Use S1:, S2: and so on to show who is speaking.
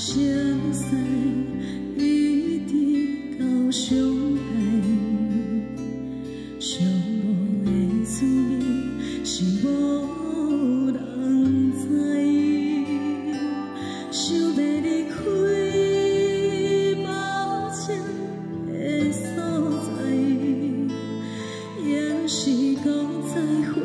S1: 相思一直到兄弟，寂寞的滋味是无人知。想要离开陌生的所在，何时再会？